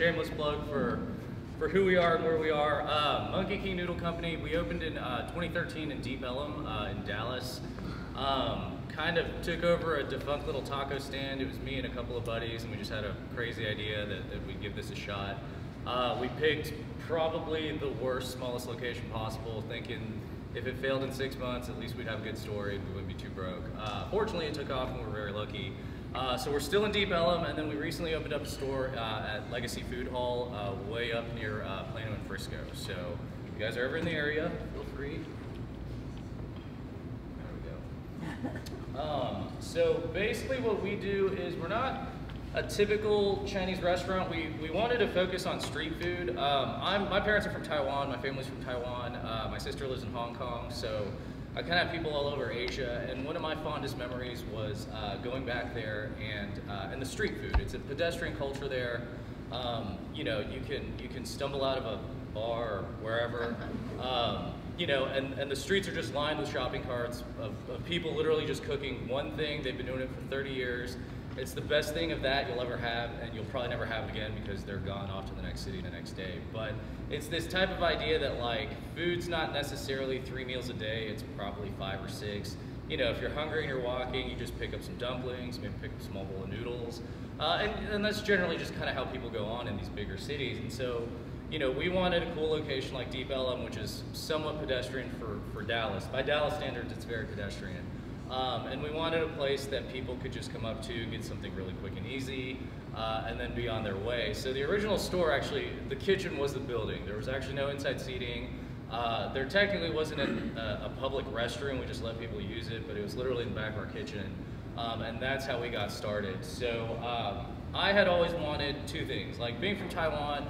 shameless plug for for who we are and where we are. Uh, Monkey King Noodle Company. We opened in uh, 2013 in Deep Ellum uh, in Dallas. Um, kind of took over a defunct little taco stand. It was me and a couple of buddies, and we just had a crazy idea that, that we'd give this a shot. Uh, we picked probably the worst, smallest location possible, thinking if it failed in six months, at least we'd have a good story we wouldn't be too broke. Uh, fortunately, it took off and we're very lucky. Uh, so we're still in Deep Ellum, and then we recently opened up a store uh, at Legacy Food Hall, uh, way up near uh, Plano and Frisco. So if you guys are ever in the area, feel free. There we go. Um, so basically what we do is we're not a typical Chinese restaurant. We, we wanted to focus on street food. Um, I'm, my parents are from Taiwan, my family's from Taiwan, uh, my sister lives in Hong Kong, so I kind of have people all over Asia, and one of my fondest memories was uh, going back there and uh, and the street food. It's a pedestrian culture there. Um, you know, you can you can stumble out of a bar or wherever, um, you know, and, and the streets are just lined with shopping carts of, of people literally just cooking one thing. They've been doing it for 30 years. It's the best thing of that you'll ever have, and you'll probably never have it again because they're gone off to the next city the next day. But it's this type of idea that like food's not necessarily three meals a day, it's probably five or six. You know, if you're hungry and you're walking, you just pick up some dumplings, maybe pick up a small bowl of noodles. Uh, and, and that's generally just kind of how people go on in these bigger cities. And so, you know, we wanted a cool location like Deep Ellum, which is somewhat pedestrian for, for Dallas. By Dallas standards, it's very pedestrian. Um, and we wanted a place that people could just come up to, get something really quick and easy, uh, and then be on their way. So the original store actually, the kitchen was the building. There was actually no inside seating. Uh, there technically wasn't a, a, public restroom, we just let people use it, but it was literally in the back of our kitchen. Um, and that's how we got started. So um, I had always wanted two things, like being from Taiwan,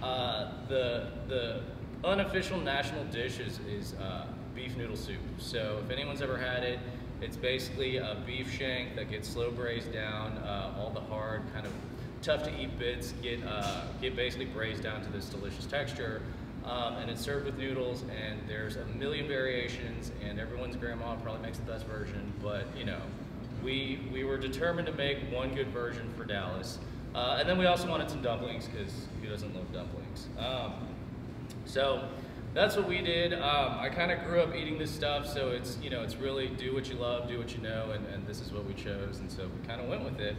uh, the, the unofficial national dish is, is uh, beef noodle soup. So if anyone's ever had it, it's basically a beef shank that gets slow braised down. Uh, all the hard, kind of tough to eat bits get, uh, get basically braised down to this delicious texture. Um, and it's served with noodles, and there's a million variations, and everyone's grandma probably makes the best version, but you know, we, we were determined to make one good version for Dallas. Uh, and then we also wanted some dumplings, because who doesn't love dumplings? Um, so that's what we did. Um, I kind of grew up eating this stuff, so it's you know it's really do what you love, do what you know, and, and this is what we chose, and so we kind of went with it.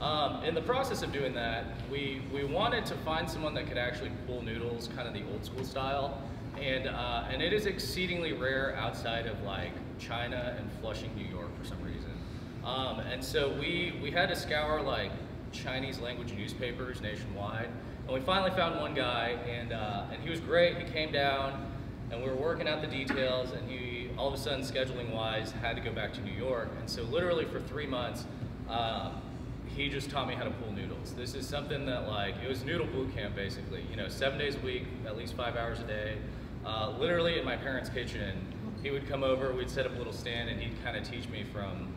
Um, in the process of doing that, we we wanted to find someone that could actually pull noodles, kind of the old school style, and uh, and it is exceedingly rare outside of like China and Flushing, New York, for some reason. Um, and so we we had to scour like Chinese language newspapers nationwide and we finally found one guy, and, uh, and he was great. He came down, and we were working out the details, and he, all of a sudden, scheduling-wise, had to go back to New York. And so literally for three months, um, he just taught me how to pull noodles. This is something that like, it was noodle boot camp basically. You know, seven days a week, at least five hours a day. Uh, literally in my parents' kitchen, he would come over, we'd set up a little stand, and he'd kind of teach me from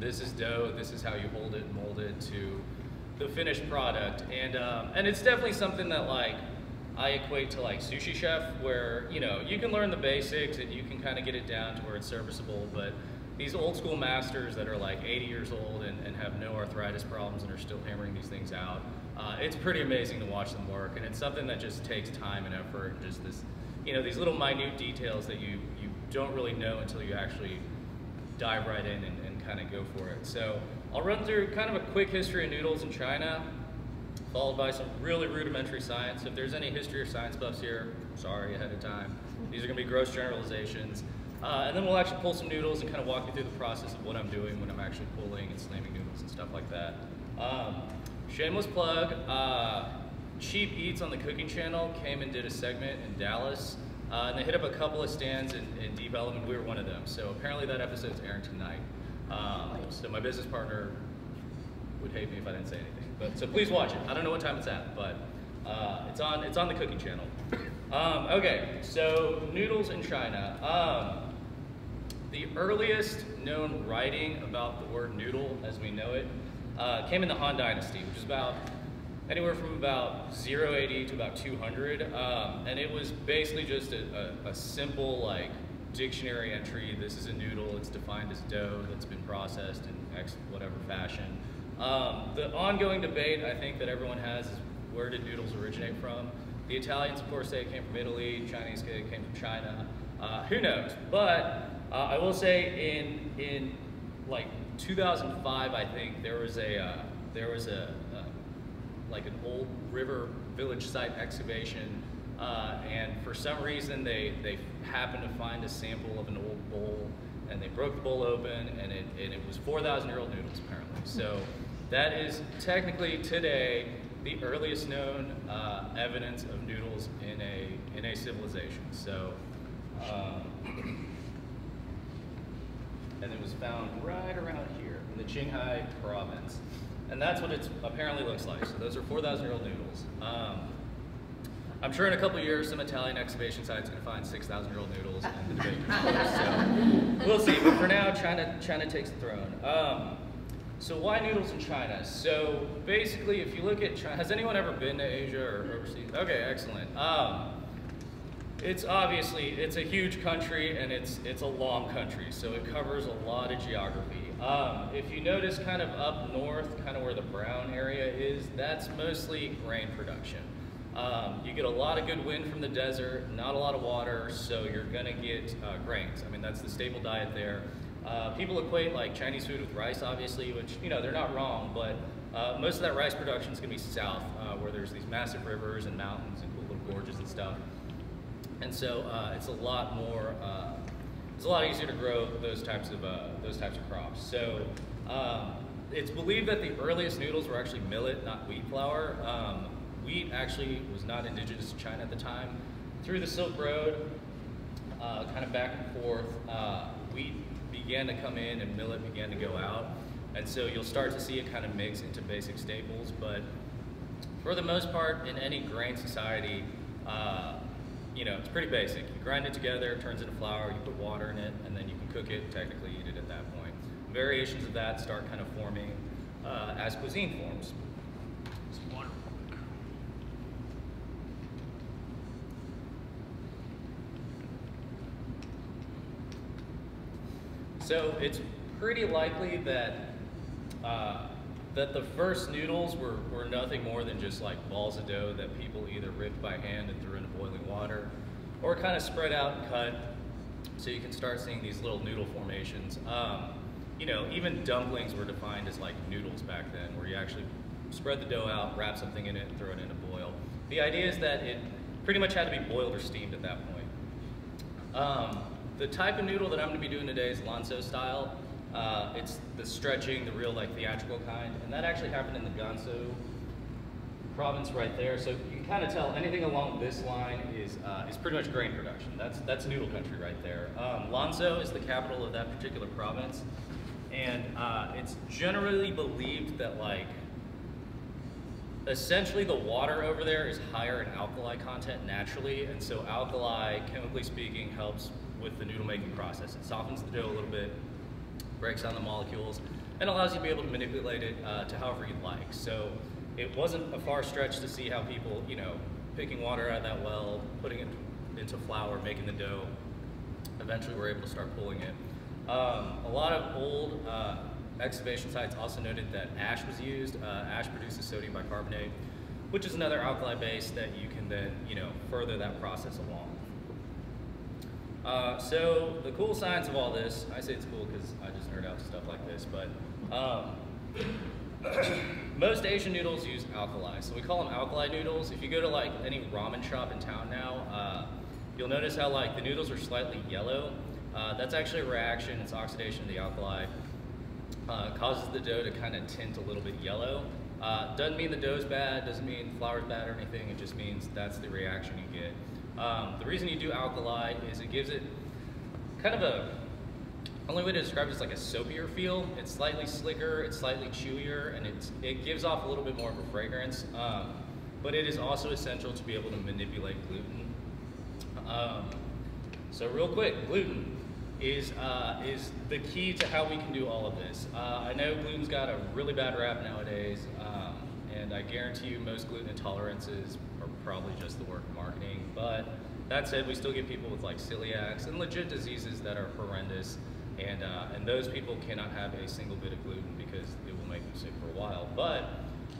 this is dough, this is how you hold it, mold it, to the finished product. And, um, and it's definitely something that like, I equate to like sushi chef where, you know, you can learn the basics and you can kind of get it down to where it's serviceable, but these old school masters that are like 80 years old and, and have no arthritis problems and are still hammering these things out, uh, it's pretty amazing to watch them work. And it's something that just takes time and effort and just this, you know, these little minute details that you, you don't really know until you actually dive right in and, and kind of go for it. So I'll run through kind of a quick history of noodles in China, followed by some really rudimentary science. If there's any history or science buffs here, sorry ahead of time. These are gonna be gross generalizations. Uh, and then we'll actually pull some noodles and kind of walk you through the process of what I'm doing when I'm actually pulling and slamming noodles and stuff like that. Um, shameless plug, uh, Cheap Eats on the cooking channel came and did a segment in Dallas. Uh, and they hit up a couple of stands in, in Deep Ellum, we were one of them. So apparently that episode's airing tonight. Um, so my business partner would hate me if I didn't say anything. But so please watch it. I don't know what time it's at, but uh, it's on it's on the cooking channel. Um, okay, so noodles in China. Um, the earliest known writing about the word noodle as we know it uh, came in the Han Dynasty, which is about anywhere from about 0 AD to about 200. Um, and it was basically just a, a, a simple like dictionary entry, this is a noodle, it's defined as dough that's been processed in X whatever fashion. Um, the ongoing debate I think that everyone has is where did noodles originate from? The Italians, of course, say it came from Italy. Chinese say it came from China. Uh, who knows? But uh, I will say in in like 2005, I think there was a uh, there was a, a, like an old river village site excavation, uh, and for some reason they they happened to find a sample of an old bowl, and they broke the bowl open, and it and it was 4,000 year old noodles apparently. So that is technically today the earliest known uh, evidence of noodles in a in a civilization. So. Um, and it was found right around here in the Qinghai province. And that's what it apparently looks like. So those are 4,000 year old noodles. Um, I'm sure in a couple years some Italian excavation site's gonna find 6,000 year old noodles and the debate So we'll see, but for now, China, China takes the throne. Um, so why noodles in China? So basically, if you look at China, has anyone ever been to Asia or overseas? Okay, excellent. Um, it's obviously, it's a huge country and it's, it's a long country, so it covers a lot of geography. Um, if you notice kind of up north, kind of where the brown area is, that's mostly grain production. Um, you get a lot of good wind from the desert, not a lot of water, so you're gonna get uh, grains. I mean, that's the staple diet there. Uh, people equate like Chinese food with rice, obviously, which, you know, they're not wrong, but uh, most of that rice production is gonna be south, uh, where there's these massive rivers and mountains and cool little gorges and stuff. And so uh, it's a lot more, uh, it's a lot easier to grow those types of, those types of crops. So um, it's believed that the earliest noodles were actually millet, not wheat flour. Um, wheat actually was not indigenous to China at the time. Through the Silk Road, uh, kind of back and forth, uh, wheat began to come in and millet began to go out. And so you'll start to see it kind of mix into basic staples, but for the most part, in any grain society, uh, you know, it's pretty basic. You grind it together, it turns into flour, you put water in it, and then you can cook it, technically eat it at that point. Variations of that start kind of forming uh, as cuisine forms. So it's pretty likely that uh, that the first noodles were, were nothing more than just like balls of dough that people either ripped by hand and threw into boiling water or kind of spread out and cut so you can start seeing these little noodle formations. Um, you know, even dumplings were defined as like noodles back then where you actually spread the dough out, wrap something in it, and throw it in a boil. The idea is that it pretty much had to be boiled or steamed at that point. Um, the type of noodle that I'm gonna be doing today is Lanzhou style. Uh, it's the stretching, the real like theatrical kind, and that actually happened in the Gansu province right there. So you can kind of tell anything along this line is uh, is pretty much grain production. That's that's noodle country right there. Um, is the capital of that particular province, and uh, it's generally believed that like essentially the water over there is higher in alkali content naturally, and so alkali, chemically speaking, helps with the noodle making process. It softens the dough a little bit, breaks down the molecules, and allows you to be able to manipulate it uh, to however you like. So it wasn't a far stretch to see how people, you know, picking water out of that well, putting it into flour, making the dough, eventually were able to start pulling it. Um, a lot of old uh, excavation sites also noted that ash was used. Uh, ash produces sodium bicarbonate, which is another alkali base that you can then, you know, further that process along. Uh, so the cool science of all this, I say it's cool because I just nerd out stuff like this, but um, most Asian noodles use alkali. So we call them alkali noodles. If you go to like any ramen shop in town now, uh, you'll notice how like the noodles are slightly yellow. Uh, that's actually a reaction, it's oxidation of the alkali. Uh, causes the dough to kind of tint a little bit yellow. Uh, doesn't mean the dough's bad, doesn't mean flour's bad or anything, it just means that's the reaction you get. Um, the reason you do alkali is it gives it kind of a, only way to describe it is like a soapier feel. It's slightly slicker, it's slightly chewier, and it's, it gives off a little bit more of a fragrance. Um, but it is also essential to be able to manipulate gluten. Um, so real quick, gluten is, uh, is the key to how we can do all of this. Uh, I know gluten's got a really bad rap nowadays, um, and I guarantee you most gluten intolerances probably just the work of marketing. But that said, we still get people with like celiacs and legit diseases that are horrendous. And, uh, and those people cannot have a single bit of gluten because it will make them sick for a while. But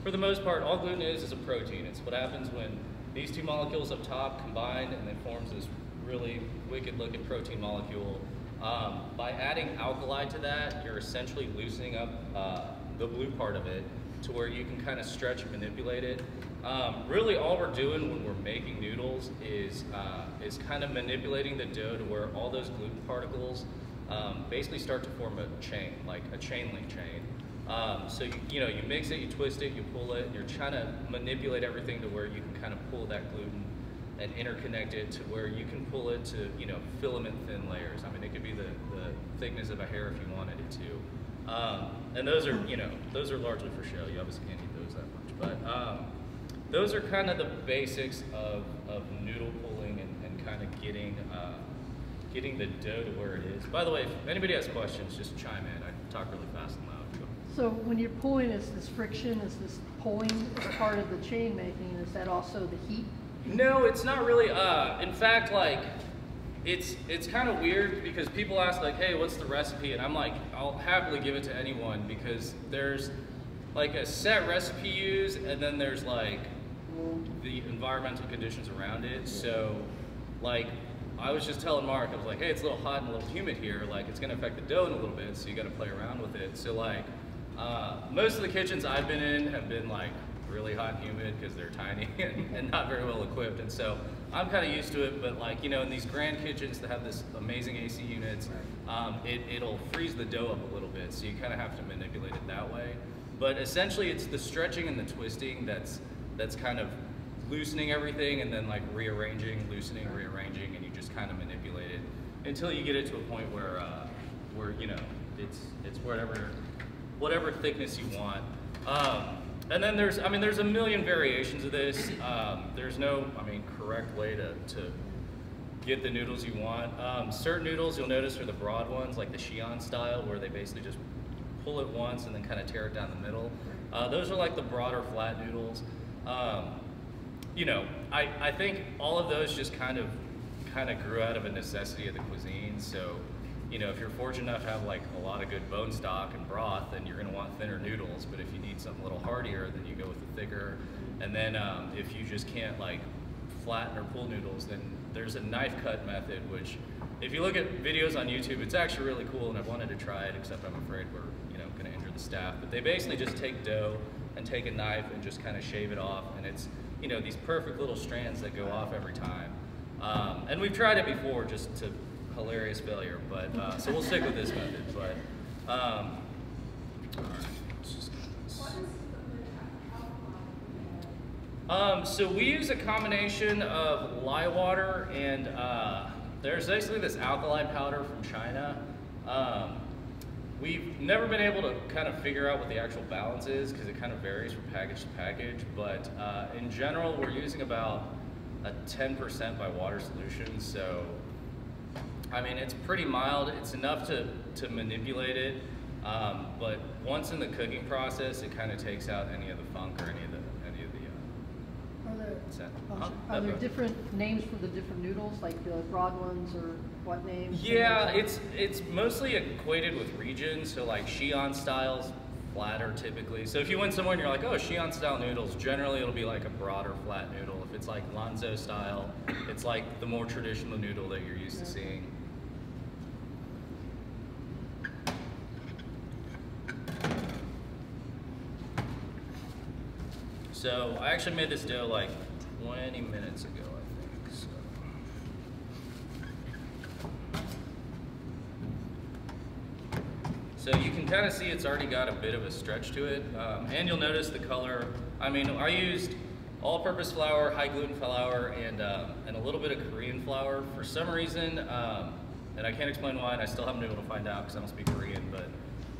for the most part, all gluten is is a protein. It's what happens when these two molecules up top combine and then forms this really wicked looking protein molecule. Um, by adding alkali to that, you're essentially loosening up uh, the blue part of it to where you can kind of stretch and manipulate it. Um, really, all we're doing when we're making noodles is uh, is kind of manipulating the dough to where all those gluten particles um, basically start to form a chain, like a chain link chain. Um, so you, you know, you mix it, you twist it, you pull it, you're trying to manipulate everything to where you can kind of pull that gluten and interconnect it to where you can pull it to, you know, filament thin layers. I mean, it could be the, the thickness of a hair if you wanted it to. Um, and those are, you know, those are largely for show. You obviously can't eat those that much. But um, those are kind of the basics of, of noodle pulling and, and kind of getting, uh, getting the dough to where it is. By the way, if anybody has questions, just chime in. I talk really fast and loud. So when you're pulling, is this friction, is this pulling part of the chain making, is that also the heat? No, it's not really. Uh, in fact, like, it's it's kind of weird because people ask like, "Hey, what's the recipe?" And I'm like, I'll happily give it to anyone because there's like a set recipe used, and then there's like the environmental conditions around it. So, like, I was just telling Mark, I was like, "Hey, it's a little hot and a little humid here. Like, it's gonna affect the dough in a little bit, so you got to play around with it." So, like uh, most of the kitchens I've been in have been like really hot and humid because they're tiny and, and, not very well equipped. And so I'm kind of used to it, but like, you know, in these grand kitchens that have this amazing AC units, um, it, it'll freeze the dough up a little bit. So you kind of have to manipulate it that way. But essentially it's the stretching and the twisting that's, that's kind of loosening everything and then like rearranging, loosening, rearranging, and you just kind of manipulate it until you get it to a point where, uh, where you know, it's, it's whatever whatever thickness you want. Um, and then there's, I mean, there's a million variations of this. Um, there's no, I mean, correct way to, to get the noodles you want. Um, certain noodles you'll notice are the broad ones, like the Xi'an style, where they basically just pull it once and then kind of tear it down the middle. Uh, those are like the broader flat noodles. Um, you know, I, I think all of those just kind of kind of grew out of a necessity of the cuisine. So you know, if you're fortunate enough to have like a lot of good bone stock and broth, then you're gonna want thinner noodles. But if you need something a little heartier, then you go with the thicker. And then um, if you just can't like flatten or pull noodles, then there's a knife cut method, which if you look at videos on YouTube, it's actually really cool and I've wanted to try it, except I'm afraid we're, you know, gonna injure the staff. But they basically just take dough and take a knife and just kind of shave it off. And it's, you know, these perfect little strands that go off every time. Um, and we've tried it before just to hilarious failure, but uh, so we'll stick with this method. But um, um, so we use a combination of lye water and uh, there's basically this alkali powder from China. Um, we've never been able to kind of figure out what the actual balance is because it kind of varies from package to package. But uh, in general, we're using about a 10% by water solution. So I mean, it's pretty mild. It's enough to, to manipulate it, um, but once in the cooking process, it kind of takes out any of the funk or any of the Uh, are there, uh, are there different names for the different noodles, like the broad ones, or what names? Yeah, it's it's mostly equated with regions. So like Xi'an styles, flatter typically. So if you went somewhere and you're like, oh, Xi'an style noodles, generally it'll be like a broader flat noodle. If it's like Lanzhou style, it's like the more traditional noodle that you're used yeah. to seeing. So I actually made this dough like 20 minutes ago, I think. So, so you can kind of see it's already got a bit of a stretch to it. Um, and you'll notice the color. I mean, I used all-purpose flour, high gluten flour, and, um, and a little bit of Korean flour. For some reason, um, and I can't explain why, and I still haven't been able to find out because I don't speak Korean, but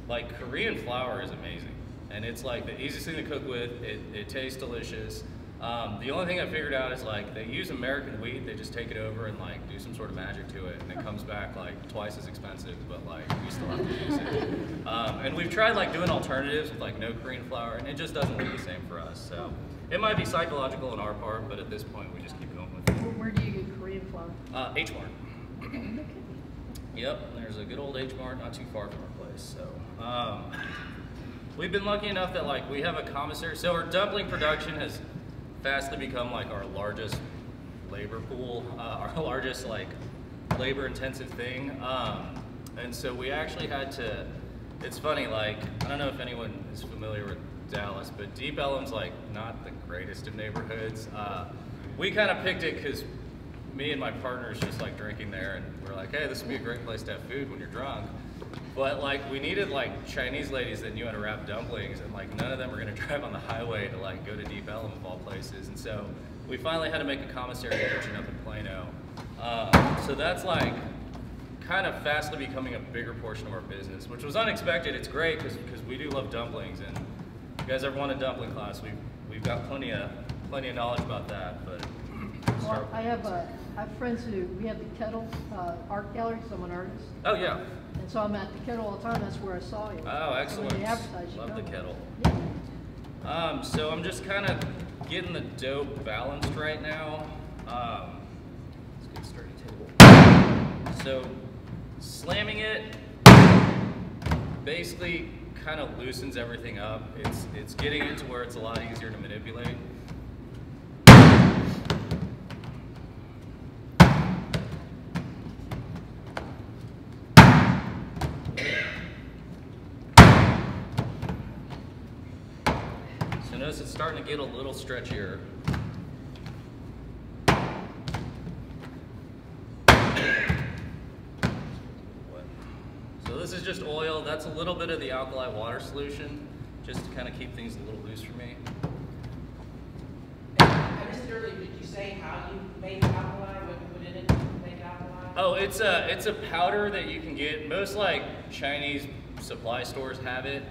like Korean flour is amazing and it's like the easiest thing to cook with. It, it tastes delicious. Um, the only thing I figured out is like they use American wheat. They just take it over and like do some sort of magic to it, and it comes back like twice as expensive. But like we still have to use it. Um, and we've tried like doing alternatives with like no Korean flour, and it just doesn't work the same for us. So it might be psychological on our part, but at this point we just keep going with it. Where do you get Korean flour? Uh, H Mart. Yep, there's a good old H Mart not too far from our place. So. Um, we've been lucky enough that like we have a commissary. So our dumpling production has fastly become like our largest labor pool, uh, our largest like labor intensive thing. Um, and so we actually had to. It's funny, like I don't know if anyone is familiar with Dallas, but Deep Ellum's like not the greatest of neighborhoods. Uh, we kind of picked it because me and my partners just like drinking there, and we're like, hey, this would be a great place to have food when you're drunk. But like we needed like Chinese ladies that knew how to wrap dumplings, and like none of them were gonna drive on the highway to like go to Deep Ellum of all places. And so we finally had to make a commissary kitchen up in Plano. Um, so that's like kind of fastly becoming a bigger portion of our business, which was unexpected. It's great because we do love dumplings, and if you guys ever want a dumpling class, we've we've got plenty of plenty of knowledge about that. But Well, I have, uh, I have friends who, we have the Kettle, uh, Art Gallery, so I'm an artist. oh yeah, And so I'm at the Kettle all the time, that's where I saw you. oh So excellent, they advertise, you love the kettle. Yeah. Um, so I'm just kind of getting the dough balanced right now. Um, let's get sturdy table. So slamming it basically kind of loosens everything up. It's it's getting it to where it's a lot easier to manipulate. Notice it's starting to get a little stretchier. So this is just oil. That's a little bit of the alkali water solution, just to kind of keep things a little loose for me. I missed earlier, did you say how you make alkali, what you put in it to make alkali? Oh, it's a it's a powder that you can get. Most like Chinese supply stores have it.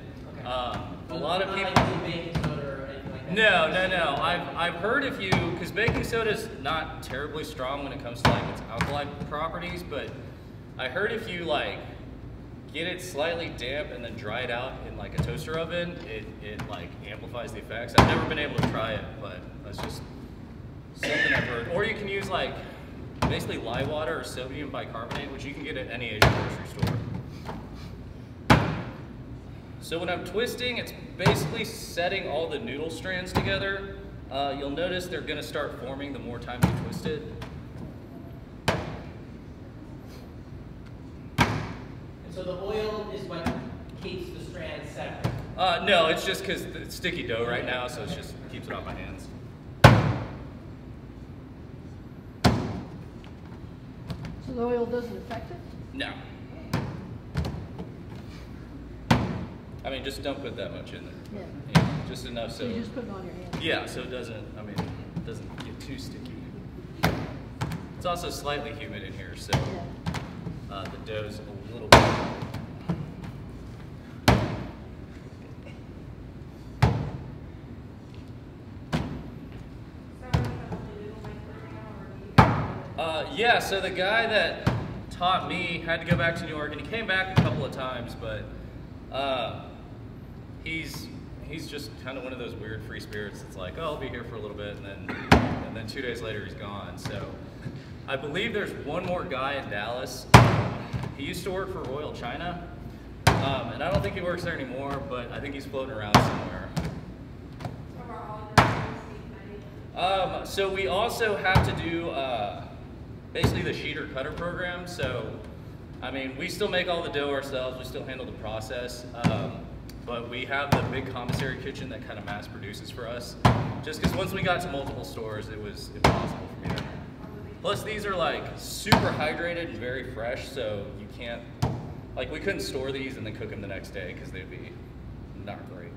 Um, a lot of people. like baking soda or anything like that? No, no, no. I've, I've heard if you, because baking soda is not terribly strong when it comes to like its alkali properties, but I heard if you like get it slightly damp and then dry it out in like a toaster oven, it, it like amplifies the effects. I've never been able to try it, but that's just something I've heard. Or you can use like basically lye water or sodium bicarbonate, which you can get at any Asian grocery store. So when I'm twisting, it's basically setting all the noodle strands together. Uh, you'll notice they're gonna start forming the more times you twist it. And so the oil is what keeps the strands separate? Uh, no, it's just because it's sticky dough right now, so it just keeps it off my hands. So the oil doesn't affect it? No. I mean, just don't put that much in there. Yeah. Just enough So so. you just put it on your hand? Yeah, so it doesn't, I mean, it doesn't get too sticky. It's also slightly humid in here, so Yeah. uh, the dough's a little bit. Uh, yeah, so the guy that taught me had to go back to New York, and he came back a couple of times, but uh, he's he's just kind of one of those weird free spirits. It's like, oh, I'll be here for a little bit, and then and then two days later he's gone. So I believe there's one more guy in Dallas. He used to work for Royal China, um, and I don't think he works there anymore, but I think he's floating around somewhere. Um, so we also have to do uh, basically the sheeter cutter program. So, I mean, we still make all the dough ourselves. We still handle the process. Um, but we have the big commissary kitchen that kind of mass produces for us. Just because once we got to multiple stores, it was impossible for me to. Plus, these are like super hydrated and very fresh, so you can't, like, we couldn't store these and then cook them the next day because they'd be not great.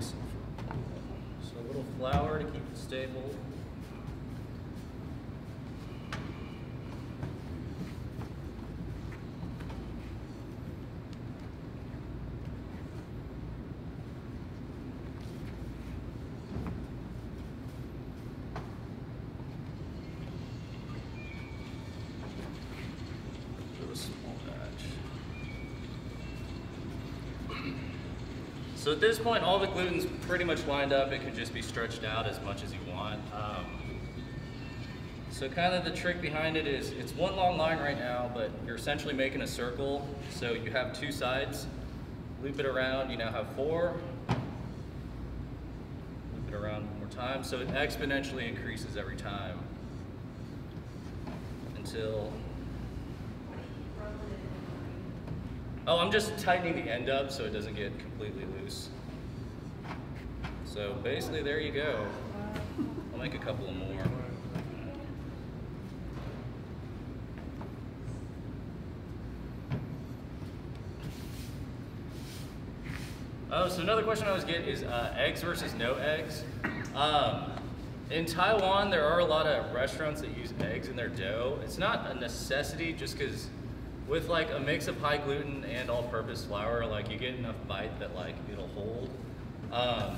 So a little flour to keep it stable. Do a small batch. So at this point, all the gluten's pretty much lined up. It can just be stretched out as much as you want. Um, So kind of the trick behind it is it's one long line right now, but you're essentially making a circle. So you have two sides, loop it around, you now have four. Loop it around one more time. So it exponentially increases every time until, oh, I'm just tightening the end up so it doesn't get completely loose. So basically there you go. I'll make a couple of more. Oh, so another question I always get is uh, eggs versus no eggs. Um, in Taiwan, there are a lot of restaurants that use eggs in their dough. It's not a necessity just because with like a mix of high gluten and all-purpose flour, like you get enough bite that like it'll hold. Um,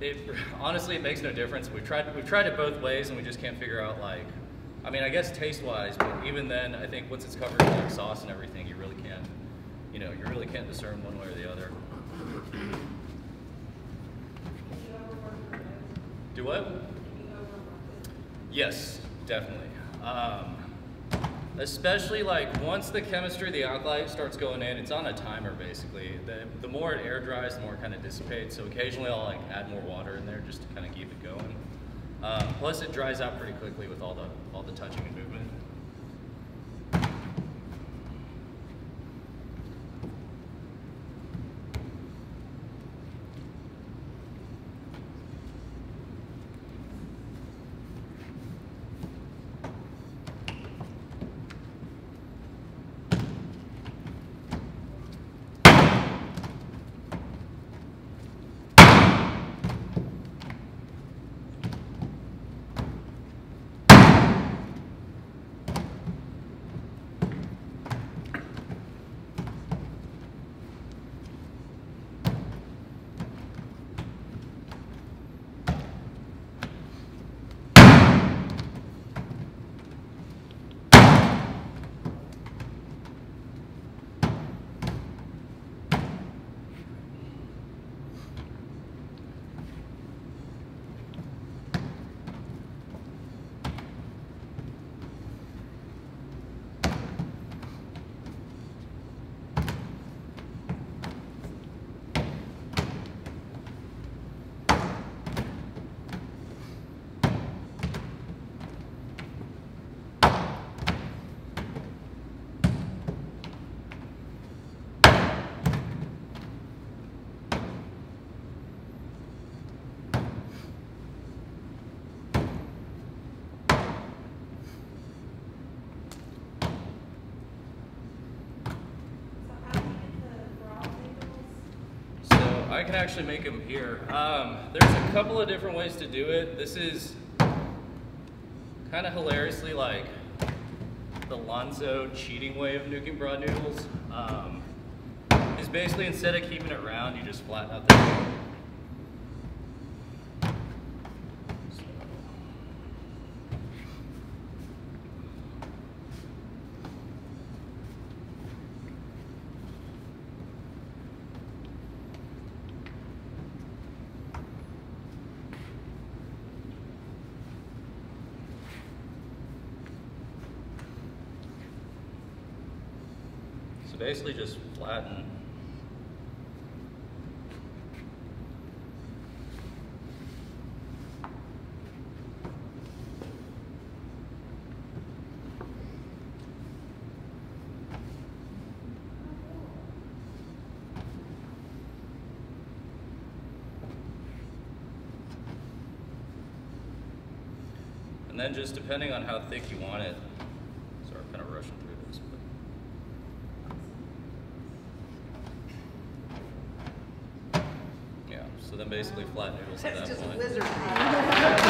it honestly it makes no difference. We've tried we've tried it both ways and we just can't figure out like I mean I guess taste wise, but even then I think once it's covered in like sauce and everything, you really can't you know you really can't discern one way or the other. Do what? Yes, definitely. Um, especially like once the chemistry, the alkali starts going in, it's on a timer basically. The, the more it air dries, the more it kind of dissipates. So occasionally I'll like add more water in there just to kind of keep it going. Um, plus it dries out pretty quickly with all the all the touching and movement. So I can actually make them here. Um, there's a couple of different ways to do it. This is kind of hilariously like the Lanzhou cheating way of nuking broad noodles. Um, is basically instead of keeping it round, you just flatten out the dough. So basically just flatten. And then just depending on how thick you want it, sorry, I'm kind of rushing through this, but. Yeah, so then basically flat noodles at that point.